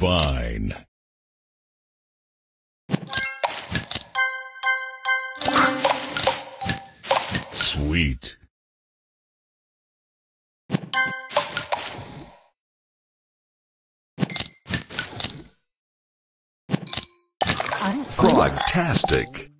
Divine. Sweet. Frogtastic.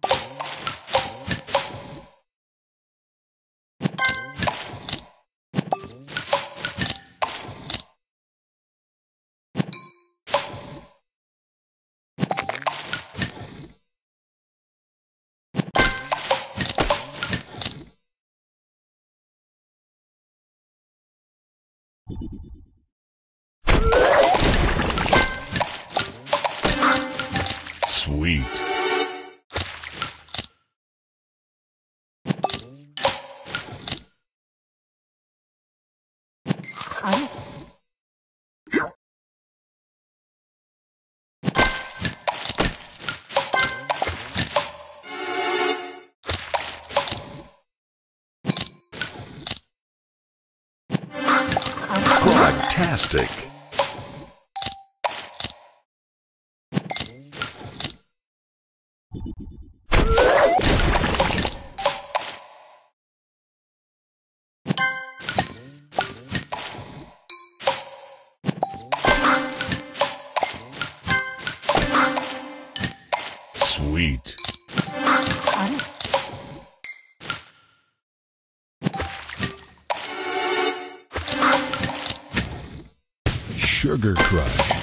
Sweet. Frogtastic. Sweet. Sugar Crush.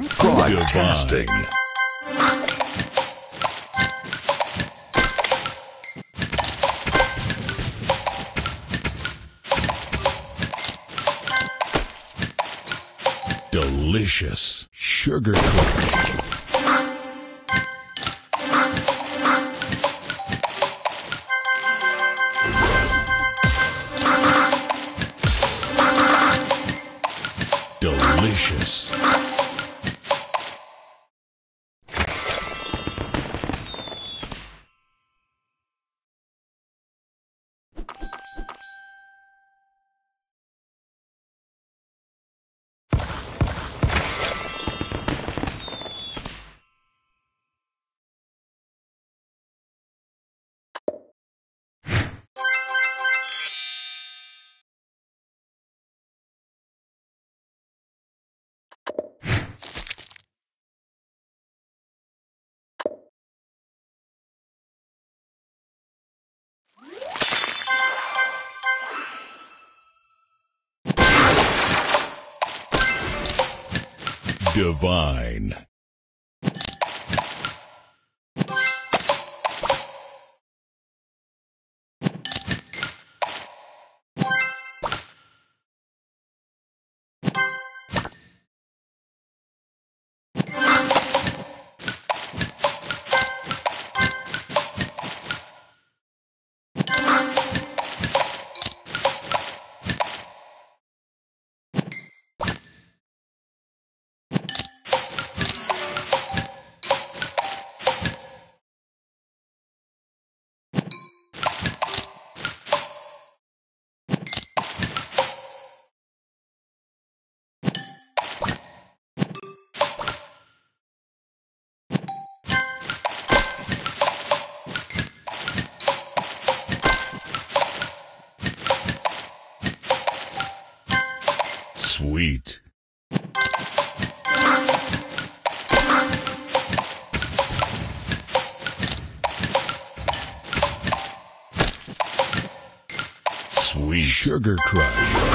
Divine. Delicious. Sugar Crush. Delicious. Divine. Sweet. Sweet. Sugar Crush.